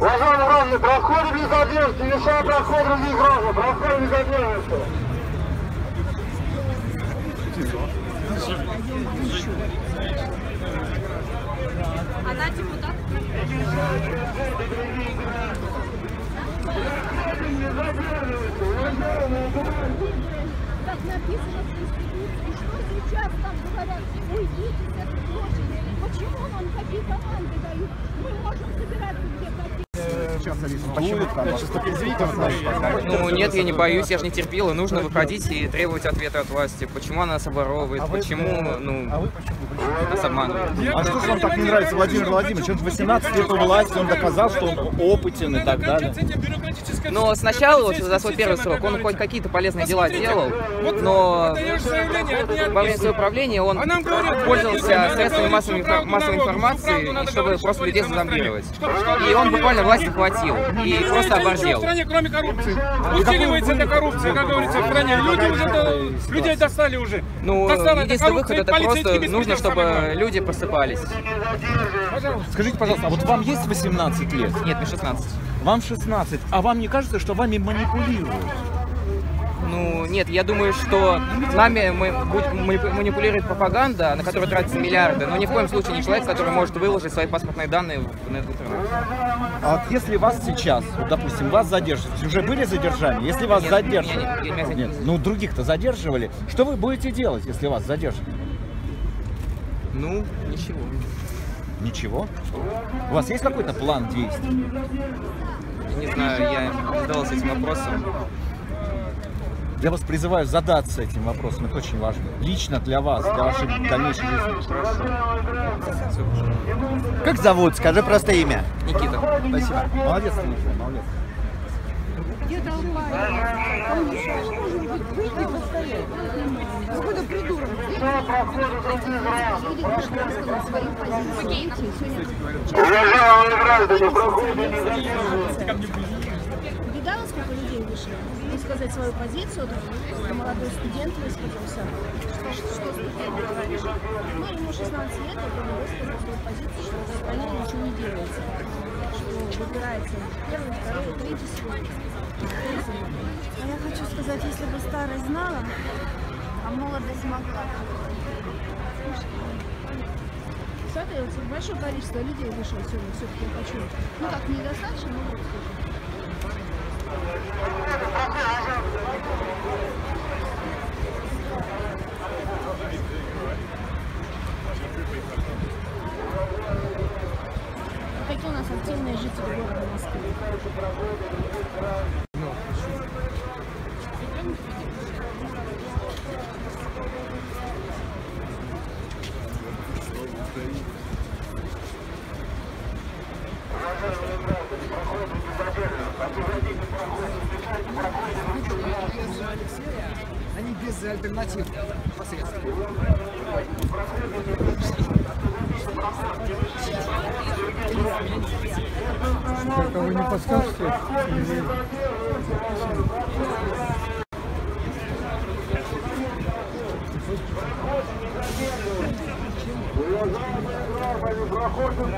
Уважаемые граждане, проходим без задержки, мешаем проход других граждан, проходим без задержки. Она как написано в Конституции, что сейчас там говорят, уйдите с этой площади. Почему нам такие команды дают? Мы можем собираться где хотим. Ну нет, я не боюсь, я же не терпел, и нужно выходить и требовать ответа от власти. Почему она нас оборовывает, почему, ну, нас обманывает. А что же вам так не нравится Владимир Владимирович? Он 18 лет у власти, он доказал, что он опытен и так далее. Но сначала, вот за свой первый срок, он хоть какие-то полезные дела делал, но во время своего правления он пользовался средствами массовой, инфо- массовой информации, чтобы просто людей зазомбировать. И он буквально власть захватил и просто В оборзел. стране, кроме коррупции. Усиливается эта коррупция, как говорится, в стране. Люди уже, до- людей достали уже. Ну, Достала единственный выход это просто нужно, чтобы люди просыпались. Скажите, пожалуйста, а вот вам есть 18 лет? Нет, мне 16. Вам 16. А вам не кажется, что вами манипулируют? Ну, нет, я думаю, что нами мы, манипулирует пропаганда, на которую тратятся миллиарды, но ни в коем случае не человек, который может выложить свои паспортные данные в, в интернет. А вот если вас сейчас, вот, допустим, вас задержат, уже были задержания? Если вас Нет, задержат, нет, нет, нет, нет, ну других-то задерживали, что вы будете делать, если вас задержат? Ну, ничего. Ничего. У вас есть какой-то план действий? Не знаю, я не задавался этим вопросом. Я вас призываю задаться этим вопросом, это очень важно. Лично для вас, для вашей дальнейшей жизни. Как зовут? Скажи просто имя. Никита. Спасибо. Молодец, Станислав, молодец. Где толпа? Он мешает, может быть, выйти постоять. Какой-то придурок. Уважаемые граждане, проходим без задержки. Видала, сколько людей вышло? И сказать свою позицию, там, молодой студент высказался. Что, что студент говорит? Ну, ему 16 лет, он высказал свою позицию, что в стране ничего не делается. Что выбирается первый, второй, третий сегодня. А я хочу сказать, если бы старость знала, а молодость могла. Кстати, вот большое количество людей вышло сегодня, все-таки я хочу. Ну как, недостаточно, но вот сколько. А Какие у нас активные жители города Москвы? Они без альтернатив Только вы не подскажете? Уважаемые граждане, проходим.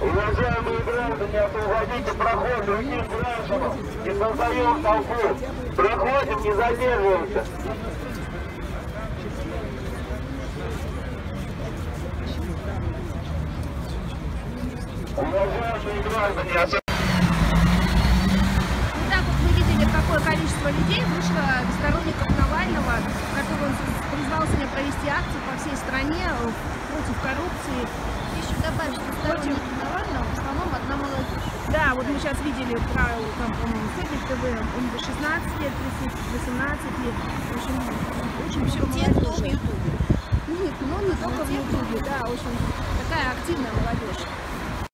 Уважаемые граждане, освободите проход других граждан. Не создаем толпу. Проходим, не задерживаемся. Уважаемые граждане, освободите Итак, вот вы видели, какое количество людей вышло сторонников Навального, который он призвал сегодня провести акции по всей стране против коррупции. Еще добавить, что сторонники Навального в основном одна молодежь. Да, вот мы сейчас видели про, там, по-моему, Сотник ТВ, он до 16 лет, присутствует, 18 лет. В общем, очень все Те, кто в Ютубе. Нет, ну не только в Ютубе, да, общем, такая активная молодежь.